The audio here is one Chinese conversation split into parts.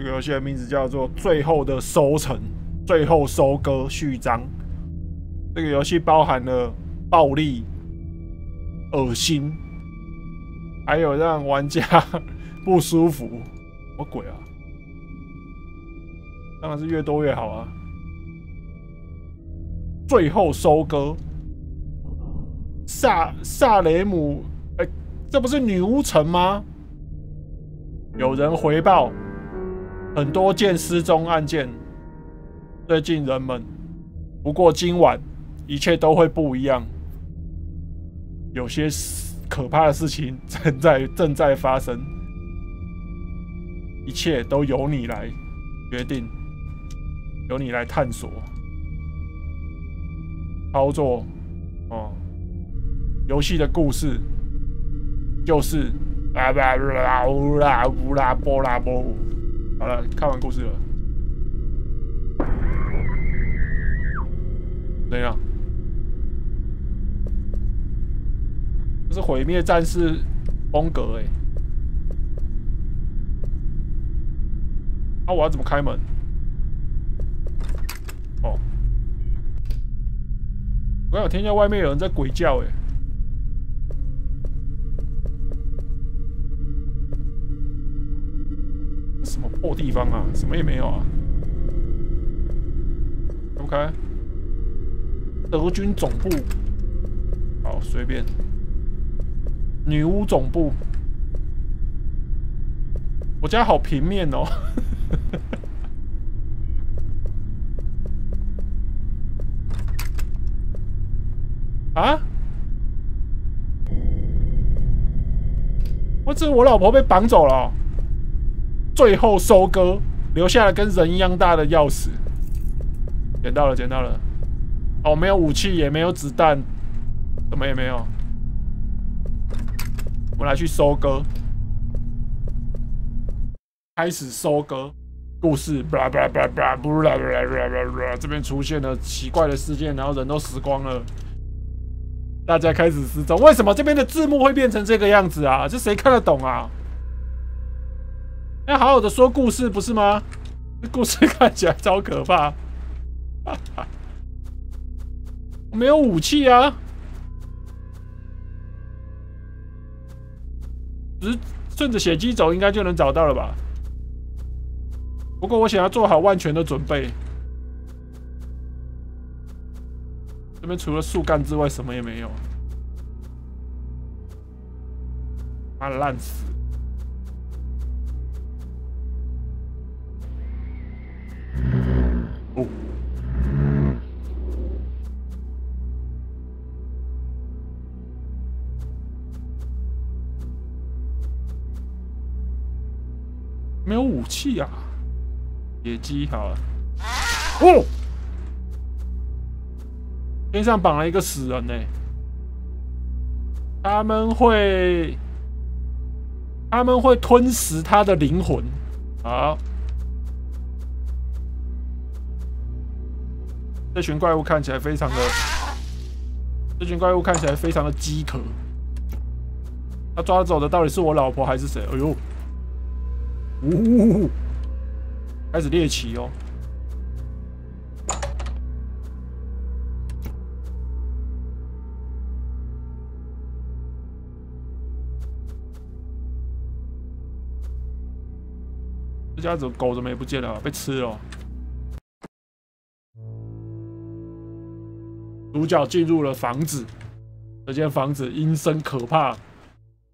这个游戏的名字叫做《最后的收成》，最后收割序章。这个游戏包含了暴力、恶心，还有让玩家 不舒服。什么鬼啊？当然是越多越好啊！最后收割，萨萨雷姆，哎，这不是女巫城吗？有人回报。很多件失踪案件，最近人们。不过今晚一切都会不一样，有些可怕的事情正在正在发生，一切都由你来决定，由你来探索、操作。哦，游戏的故事就是啦啦啦乌啦乌啦波啦波。好了，看完故事了，怎样？这是毁灭战士风格哎！啊，我要怎么开门？哦，我刚有听见外面有人在鬼叫哎！破地方啊！什么也没有啊！OK，德军总部，好随便。女巫总部，我家好平面哦。啊？我这我老婆被绑走了。最后收割，留下了跟人一样大的钥匙。捡到了，捡到了。哦，没有武器，也没有子弹，什么也没有。我来去收割，开始收割。故事，这边出现了奇怪的事件，然后人都死光了，大家开始失踪。为什么这边的字幕会变成这个样子啊？这谁看得懂啊？要好好的说故事，不是吗？故事看起来超可怕。没有武器啊，只是顺着血迹走，应该就能找到了吧？不过我想要做好万全的准备。这边除了树干之外，什么也没有。啊烂死！没有武器呀，野鸡好了。哦，天上绑了一个死人呢，他们会，他们会吞食他的灵魂，好。这群怪物看起来非常的，这群怪物看起来非常的饥渴。他抓走的到底是我老婆还是谁？哎呦，呜，开始猎奇哦。这家子狗怎么也不见了？被吃了。主角进入了房子，这间房子阴森可怕。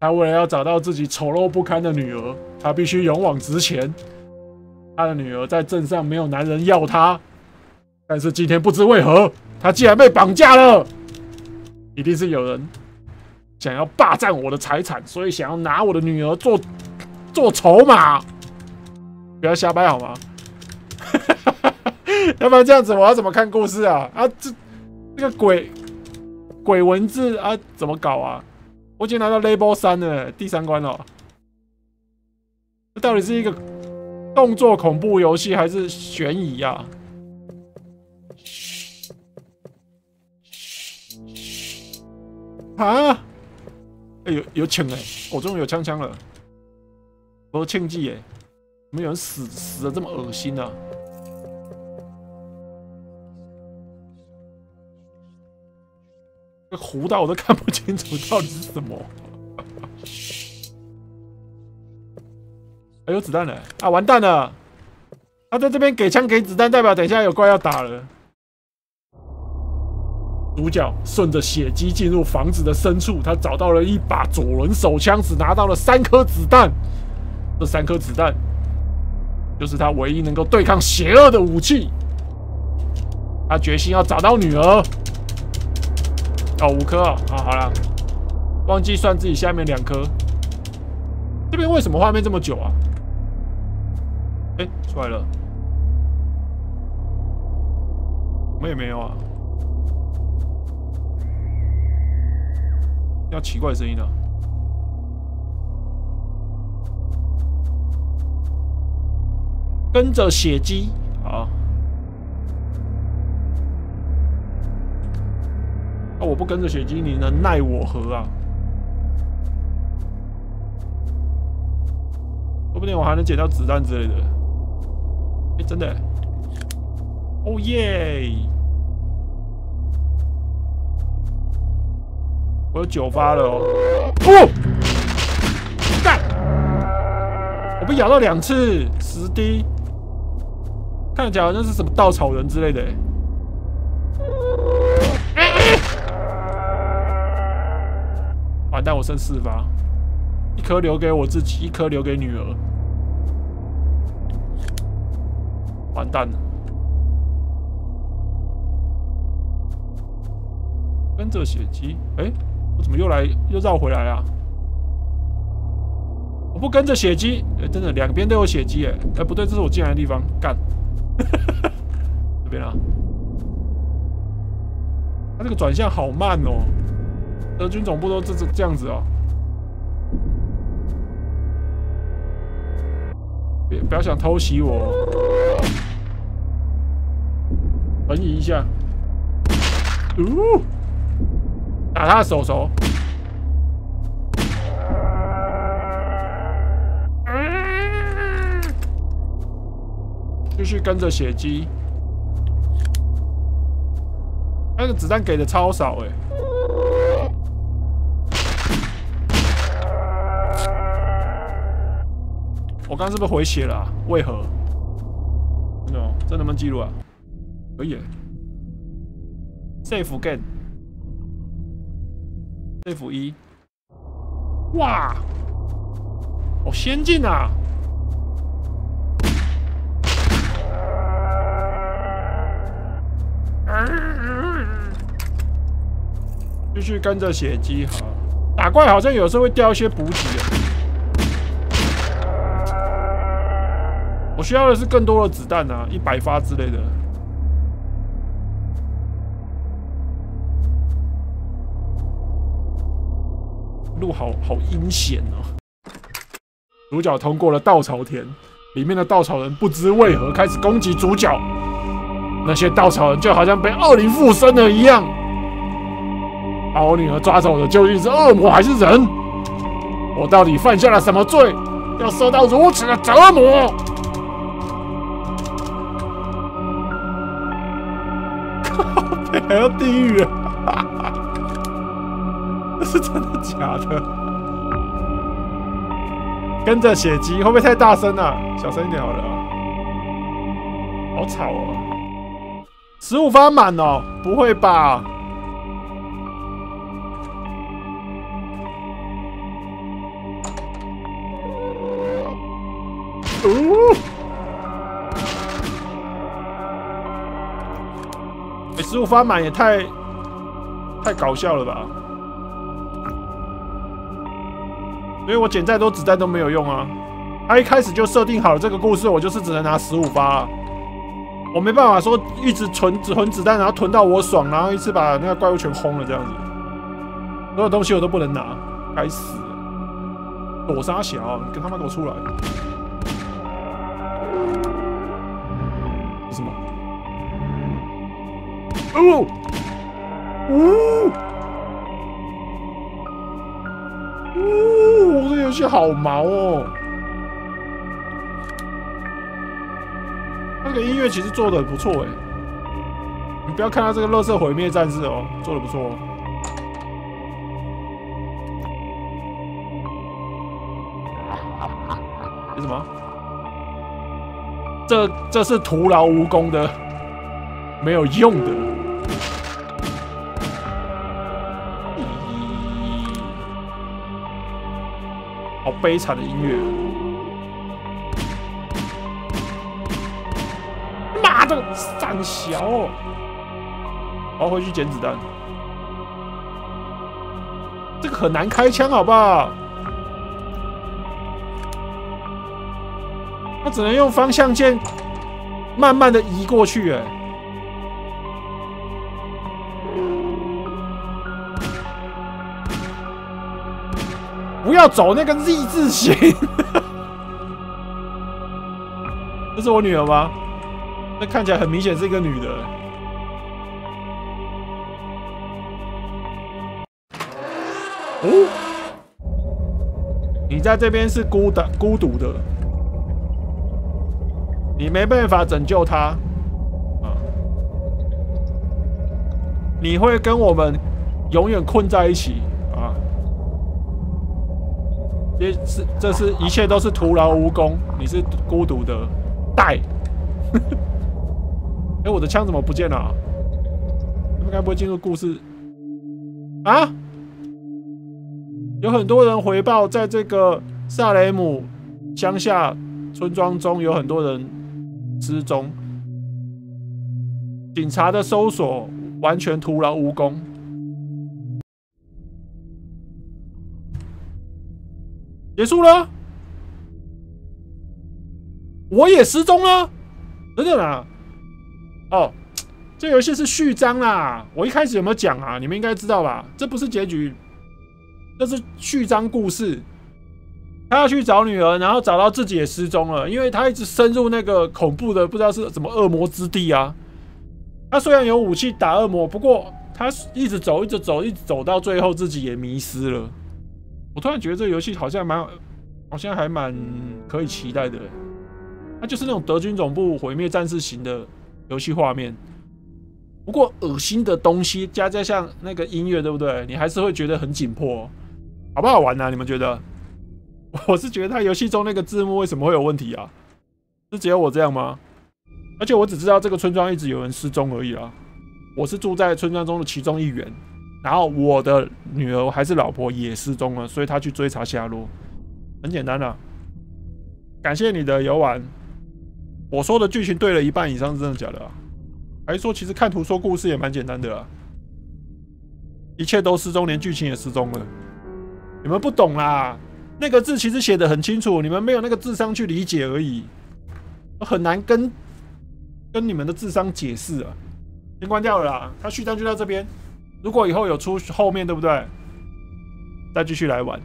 他为了要找到自己丑陋不堪的女儿，他必须勇往直前。他的女儿在镇上没有男人要他，但是今天不知为何，他竟然被绑架了。一定是有人想要霸占我的财产，所以想要拿我的女儿做做筹码。不要瞎掰好吗？要不然这样子，我要怎么看故事啊？啊，这。这个鬼鬼文字啊，怎么搞啊？我已经拿到 Level 三了，第三关了。这到底是一个动作恐怖游戏还是悬疑呀？啊！哎有有枪哎！我终于有枪枪了，我有枪技哎！怎么有人死死的这么恶心呢？糊到我都看不清楚到底是什么。还有子弹呢！啊，完蛋了！他在这边给枪给子弹，代表等一下有怪要打了。主角顺着血迹进入房子的深处，他找到了一把左轮手枪，只拿到了三颗子弹。这三颗子弹就是他唯一能够对抗邪恶的武器。他决心要找到女儿。哦，五颗啊！啊，好了，忘记算自己下面两颗。这边为什么画面这么久啊？哎，出来了，我们也没有啊。要奇怪声音呢？跟着血迹，好。我不跟着血迹，你能奈我何啊？说不定我还能捡到子弹之类的。哎，真的！哦耶！我有九发了哦！哦！干！我被咬到两次，十滴。看起来好像是什么稻草人之类的。完蛋，我剩四发，一颗留给我自己，一颗留给女儿。完蛋了！跟着血迹，哎，我怎么又来？又绕回来啊？我不跟着血迹，哎，真的两边都有血迹，哎，哎，不对，这是我进来的地方，干，这边啊，他这个转向好慢哦，德军总部都这这这样子哦，别不要想偷袭我。横移一下，呜，打他的手手，继续跟着血迹，那个子弹给的超少哎，刚是不是回血了？为何？真的？这能不能记录啊？可以，safe again，safe 一，哇，好先进啊！继续跟着血迹，好，打怪好像有时候会掉一些补给我需要的是更多的子弹啊，一百发之类的。路好好阴险哦！主角通过了稻草田，里面的稻草人不知为何开始攻击主角。那些稻草人就好像被恶灵附身了一样。把我女儿抓走的究竟是恶魔还是人？我到底犯下了什么罪，要受到如此的折磨？还要地狱！是真的假的？跟着血迹会不会太大声了？小声一点好了。好吵哦！十五发满哦，不会吧？十五发满也太太搞笑了吧？所以我捡再多子弹都没有用啊！他一开始就设定好了这个故事，我就是只能拿十五发，我没办法说一直存存子弹，然后囤到我爽，然后一次把那个怪物全轰了这样子。所有东西我都不能拿，该死！躲杀小，你跟他们给我出来！哦！呜！呜，这游戏好毛哦！那个音乐其实做的不错哎，你不要看到这个乐色毁灭战士哦，做的不错。为什么？这这是徒劳无功的，没有用的。悲惨的音乐！妈的，三小！我要回去捡子弹。这个很难开枪，好不好？他只能用方向键慢慢的移过去，哎，要走那个 Z 字形。这是我女儿吗？那看起来很明显是一个女的。哦，你在这边是孤的孤独的。你没办法拯救她，啊！你会跟我们永远困在一起！这是这是一切都是徒劳无功，你是孤独的带。哎，我的枪怎么不见了？他们该不会进入故事啊？有很多人回报，在这个萨雷姆乡下村庄中有很多人。失踪，警察的搜索完全徒劳无功。结束了，我也失踪了。等等啊，哦，这游戏是序章啦。我一开始有没有讲啊？你们应该知道吧？这不是结局，这是序章故事。他要去找女儿，然后找到自己也失踪了，因为他一直深入那个恐怖的不知道是什么恶魔之地啊。他虽然有武器打恶魔，不过他一直走，一直走，一直走到最后自己也迷失了。我突然觉得这个游戏好像蛮，好像还蛮可以期待的。它就是那种德军总部毁灭战士型的游戏画面，不过恶心的东西加加像那个音乐，对不对？你还是会觉得很紧迫，好不好玩呢？你们觉得？我是觉得他游戏中那个字幕为什么会有问题啊？是只有我这样吗？而且我只知道这个村庄一直有人失踪而已啊。我是住在村庄中的其中一员，然后我的女儿还是老婆也失踪了，所以他去追查下落。很简单啊。感谢你的游玩。我说的剧情对了一半以上是真的假的啊？还是说其实看图说故事也蛮简单的啊？一切都失踪，连剧情也失踪了。你们不懂啦。那个字其实写的很清楚，你们没有那个智商去理解而已，很难跟跟你们的智商解释啊。先关掉了啦，它序章就到这边。如果以后有出后面，对不对？再继续来玩。